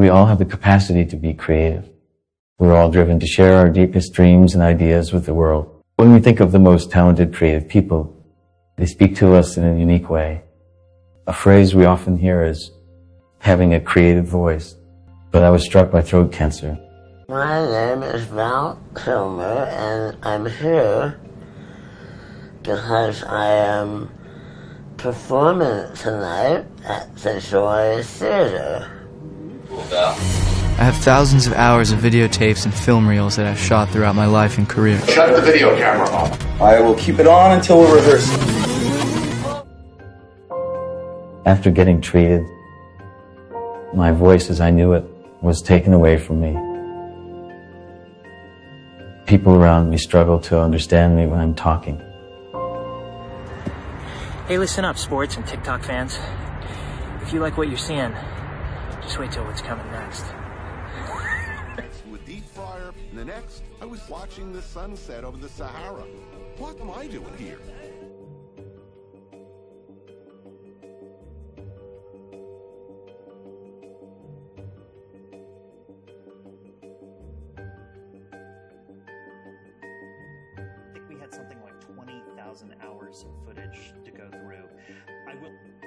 We all have the capacity to be creative. We're all driven to share our deepest dreams and ideas with the world. When we think of the most talented creative people, they speak to us in a unique way. A phrase we often hear is having a creative voice. But I was struck by throat cancer. My name is Val Kilmer, and I'm here because I am performing tonight at the Joy Theater. Uh, I have thousands of hours of videotapes and film reels that I've shot throughout my life and career. Shut the video camera off. I will keep it on until we're rehearsing. After getting treated, my voice as I knew it was taken away from me. People around me struggle to understand me when I'm talking. Hey, listen up, sports and TikTok fans. If you like what you're seeing, just wait till what's coming next. with deep fryer, and the next, I was watching the sunset over the Sahara. What am I doing here? I think we had something like 20,000 hours of footage to go through. I will.